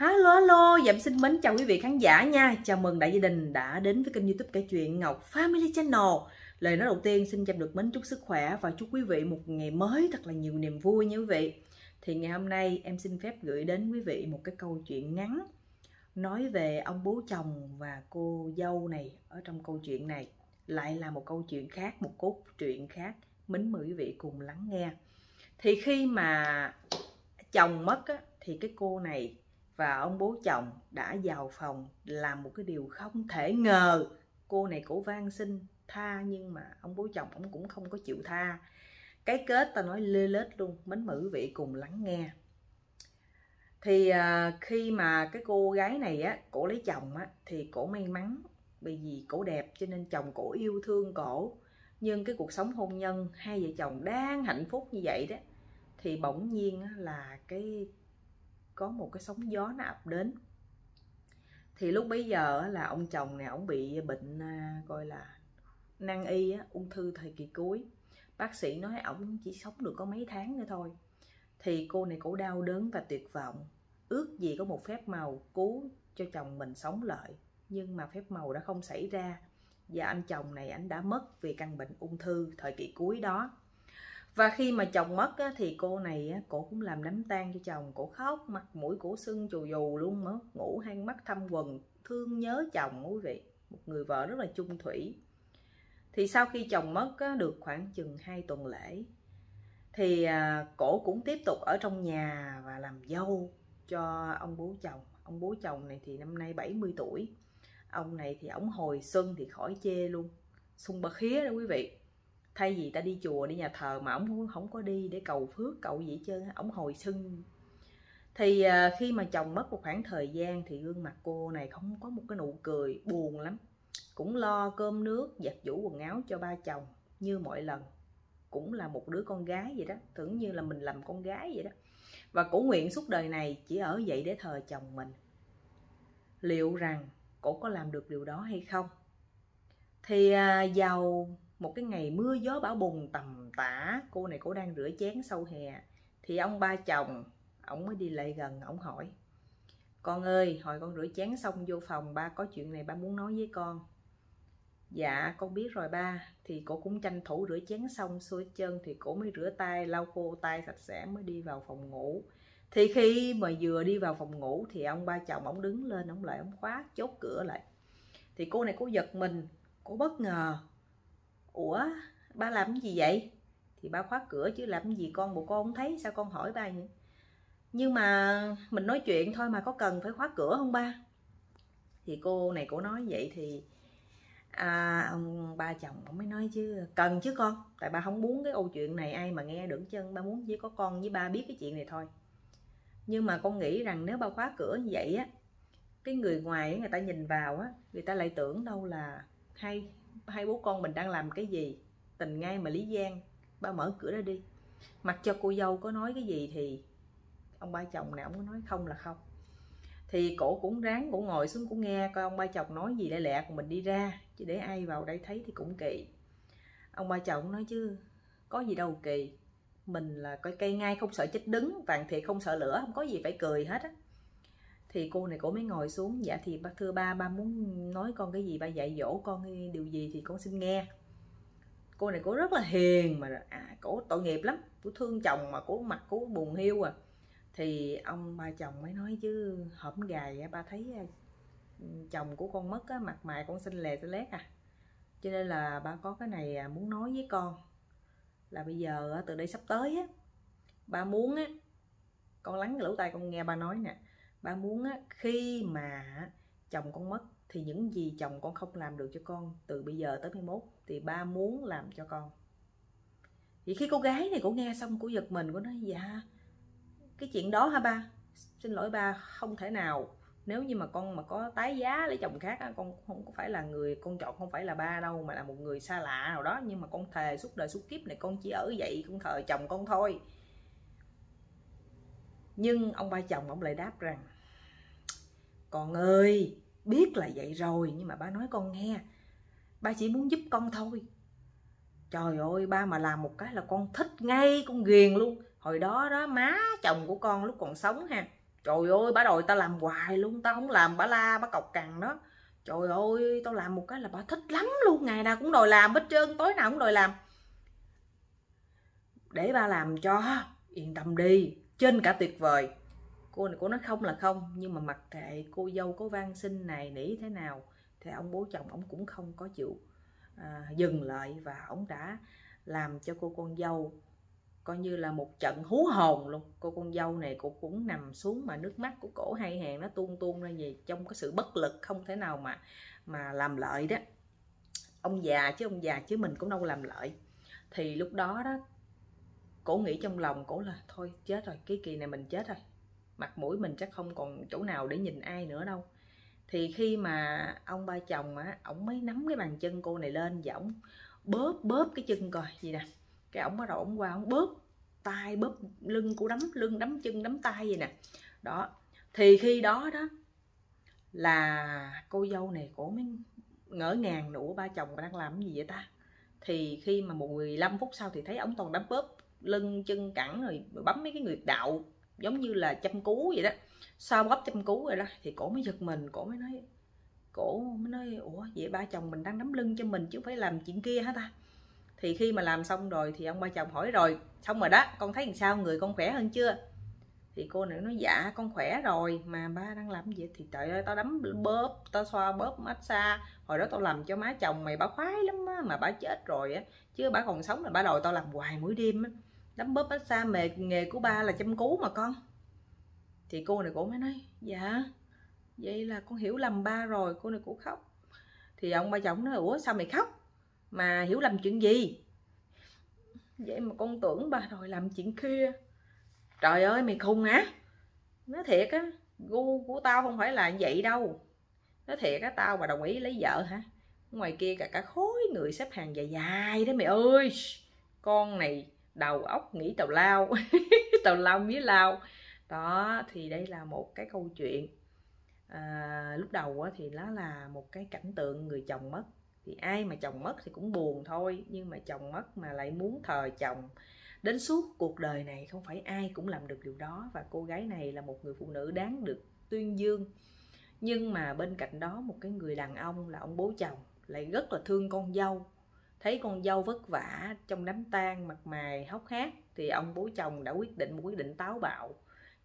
Hello hello, dạ, Dậm xin mến chào quý vị khán giả nha. Chào mừng đại gia đình đã đến với kênh youtube kể chuyện Ngọc Family Channel. Lời nói đầu tiên xin chào được mến chúc sức khỏe và chúc quý vị một ngày mới thật là nhiều niềm vui nha quý vị. Thì ngày hôm nay em xin phép gửi đến quý vị một cái câu chuyện ngắn Nói về ông bố chồng và cô dâu này ở trong câu chuyện này. Lại là một câu chuyện khác, một cốt truyện khác. Mến mời quý vị cùng lắng nghe. Thì khi mà chồng mất á, thì cái cô này và ông bố chồng đã vào phòng làm một cái điều không thể ngờ. Cô này cổ van xin tha nhưng mà ông bố chồng ông cũng không có chịu tha. Cái kết ta nói lê lết luôn mến mời quý vị cùng lắng nghe. Thì à, khi mà cái cô gái này á cổ lấy chồng á thì cổ may mắn bởi vì cổ đẹp cho nên chồng cổ yêu thương cổ. Nhưng cái cuộc sống hôn nhân hai vợ chồng đang hạnh phúc như vậy đó thì bỗng nhiên là cái có một cái sóng gió nó ập đến. Thì lúc bấy giờ là ông chồng này ông bị bệnh à, coi là nan y ung thư thời kỳ cuối. Bác sĩ nói ông chỉ sống được có mấy tháng nữa thôi. Thì cô này cổ đau đớn và tuyệt vọng. Ước gì có một phép màu cứu cho chồng mình sống lại. Nhưng mà phép màu đã không xảy ra. Và anh chồng này anh đã mất vì căn bệnh ung thư thời kỳ cuối đó và khi mà chồng mất á, thì cô này á, cổ cũng làm đám tang cho chồng. Cổ khóc mặt mũi cổ sưng chù dù luôn mất ngủ hang mắt thăm quần thương nhớ chồng quý vị. Một người vợ rất là chung thủy. Thì sau khi chồng mất á, được khoảng chừng 2 tuần lễ thì à, cổ cũng tiếp tục ở trong nhà và làm dâu cho ông bố chồng. Ông bố chồng này thì năm nay 70 tuổi. Ông này thì ổng hồi xuân thì khỏi chê luôn. Sung bật khía đó quý vị thay vì ta đi chùa, đi nhà thờ mà ổng không có đi để cầu phước, cầu gì hết trơn ổng hồi sưng. Thì à, khi mà chồng mất một khoảng thời gian thì gương mặt cô này không có một cái nụ cười buồn lắm. Cũng lo cơm nước, giặt giũ quần áo cho ba chồng, như mọi lần. Cũng là một đứa con gái vậy đó, tưởng như là mình làm con gái vậy đó. Và cổ nguyện suốt đời này chỉ ở vậy để thờ chồng mình. Liệu rằng cổ có làm được điều đó hay không? Thì à, giàu một cái ngày mưa gió bão bùng tầm tã, cô này cô đang rửa chén sau hè. Thì ông ba chồng, ông mới đi lại gần, ông hỏi. Con ơi, hồi con rửa chén xong vô phòng, ba có chuyện này ba muốn nói với con. Dạ con biết rồi ba. Thì cô cũng tranh thủ rửa chén xong xuôi chân thì cô mới rửa tay, lau khô tay sạch sẽ, mới đi vào phòng ngủ. Thì khi mà vừa đi vào phòng ngủ thì ông ba chồng ông đứng lên, ông lại ông khóa chốt cửa lại. Thì cô này cô giật mình, cô bất ngờ ủa ba làm cái gì vậy? Thì ba khóa cửa chứ làm cái gì con bộ con không thấy sao con hỏi ba vậy? Nhưng mà mình nói chuyện thôi mà có cần phải khóa cửa không ba? Thì cô này cổ nói vậy thì à, ông ba chồng ông mới nói chứ cần chứ con. Tại ba không muốn cái câu chuyện này ai mà nghe được chân ba muốn chỉ có con với ba biết cái chuyện này thôi. Nhưng mà con nghĩ rằng nếu ba khóa cửa như vậy á cái người ngoài người ta nhìn vào á người ta lại tưởng đâu là hai hai bố con mình đang làm cái gì? Tình ngay mà lý gian ba mở cửa ra đi. Mặc cho cô dâu có nói cái gì thì ông ba chồng nào cũng nói không là không. Thì cổ cũng ráng, cổ ngồi xuống cũng nghe coi ông ba chồng nói gì lẹ lẹ của mình đi ra. Chứ để ai vào đây thấy thì cũng kỳ. Ông ba chồng nói chứ, có gì đâu kỳ. Mình là coi cây ngay không sợ chết đứng, vàng thiệt không sợ lửa, không có gì phải cười hết á thì cô này cổ mới ngồi xuống dạ thì bác thưa ba ba muốn nói con cái gì ba dạy dỗ con điều gì thì con xin nghe. Cô này cổ rất là hiền mà à, cổ tội nghiệp lắm cổ thương chồng mà cổ mặt cổ buồn hiu à. Thì ông ba chồng mới nói chứ hổm gài ba thấy à, chồng của con mất á, mặt mày con xinh lè xinh lét à. Cho nên là ba có cái này à, muốn nói với con. Là bây giờ từ đây sắp tới á ba muốn á con lắng cái lỗ tai con nghe ba nói nè ba muốn á, khi mà chồng con mất thì những gì chồng con không làm được cho con từ bây giờ tới 21 thì ba muốn làm cho con. Thì khi cô gái này cô nghe xong cô giật mình cô nói dạ cái chuyện đó hả ba? Xin lỗi ba không thể nào. Nếu như mà con mà có tái giá lấy chồng khác con không có phải là người con chọn không phải là ba đâu mà là một người xa lạ nào đó. Nhưng mà con thề suốt đời suốt kiếp này con chỉ ở vậy con thờ chồng con thôi. Nhưng ông ba chồng ông lại đáp rằng con ơi, biết là vậy rồi, nhưng mà ba nói con nghe. Ba chỉ muốn giúp con thôi. Trời ơi, ba mà làm một cái là con thích ngay con ghiền luôn. Hồi đó đó, má chồng của con lúc còn sống ha. Trời ơi bà đòi tao làm hoài luôn. Tao không làm bà la bà cọc cằn đó. Trời ơi, tao làm một cái là bà thích lắm luôn. Ngày nào cũng đòi làm hết trơn, tối nào cũng đòi làm. Để ba làm cho, yên tâm đi. Trên cả tuyệt vời cô này cô nói không là không nhưng mà mặc kệ cô dâu có van xin này nỉ thế nào thì ông bố chồng ông cũng không có chịu à, dừng lại và ông đã làm cho cô con dâu coi như là một trận hú hồn luôn. Cô con dâu này cô cũng nằm xuống mà nước mắt của cổ hai hàng nó tuôn tuôn ra gì trong cái sự bất lực không thể nào mà mà làm lợi đó. Ông già chứ ông già chứ mình cũng đâu làm lợi. Thì lúc đó đó cổ nghĩ trong lòng cổ là thôi chết rồi cái kỳ này mình chết rồi mặt mũi mình chắc không còn chỗ nào để nhìn ai nữa đâu. Thì khi mà ông ba chồng á, ổng mới nắm cái bàn chân cô này lên và ổng bóp bóp cái chân coi, gì nè. Cái ổng bắt đầu ổng qua, ổng bóp tay, bóp lưng cô đấm, lưng đấm chân, đấm tay vậy nè. Đó. Thì khi đó đó là cô dâu này cổ mới ngỡ ngàng nụ ba chồng đang làm cái gì vậy ta? Thì khi mà một 15 phút sau thì thấy ổng toàn đấm bóp lưng chân cẳng rồi bấm mấy cái nguyệt đạo giống như là chăm cú vậy đó. Sau bóp chăm cú rồi đó, thì cổ mới giật mình, cổ mới nói, cổ mới nói, ủa, vậy ba chồng mình đang đấm lưng cho mình chứ không phải làm chuyện kia hả ta? Thì khi mà làm xong rồi thì ông ba chồng hỏi, rồi, xong rồi đó, con thấy làm sao? Người con khỏe hơn chưa? Thì cô nữ nói dạ con khỏe rồi, mà ba đang làm gì thì trời ơi, tao đấm bóp, tao xoa bóp, massage, hồi đó tao làm cho má chồng mày bà khoái lắm á, mà bà chết rồi á, chứ bà còn sống là bà đòi tao làm hoài mỗi đêm á đấm bóp massage mề nghề của ba là chăm cứu mà con. Thì cô này cổ mới nói dạ vậy là con hiểu lầm ba rồi, cô này cổ khóc. Thì ông ba chồng nói, ủa, sao mày khóc? Mà hiểu lầm chuyện gì? Vậy mà con tưởng ba rồi làm chuyện kia. Trời ơi, mày khùng hả? Nói thiệt á, gu của tao không phải là vậy đâu. Nói thiệt á, tao mà đồng ý lấy vợ hả? Ngoài kia cả cả khối người xếp hàng dài dài đó mày ơi. Con này đầu óc nghĩ tàu lao tàu lao mía lao. Đó thì đây là một cái câu chuyện. À, lúc đầu thì nó là một cái cảnh tượng người chồng mất. Thì ai mà chồng mất thì cũng buồn thôi nhưng mà chồng mất mà lại muốn thờ chồng. Đến suốt cuộc đời này không phải ai cũng làm được điều đó và cô gái này là một người phụ nữ đáng được tuyên dương. Nhưng mà bên cạnh đó một cái người đàn ông là ông bố chồng lại rất là thương con dâu thấy con dâu vất vả trong đám tang mặt mày hốc hác thì ông bố chồng đã quyết định một quyết định táo bạo.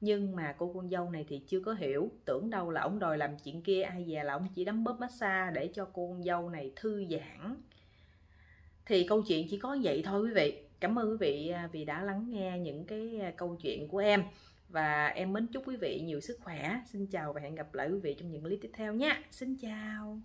Nhưng mà cô con dâu này thì chưa có hiểu, tưởng đâu là ông đòi làm chuyện kia, ai già là ông chỉ đấm bóp massage để cho cô con dâu này thư giãn. Thì câu chuyện chỉ có vậy thôi quý vị. Cảm ơn quý vị à, vì đã lắng nghe những cái à, câu chuyện của em. Và em mến chúc quý vị nhiều sức khỏe. Xin chào và hẹn gặp lại quý vị trong những clip tiếp theo nhé xin chào.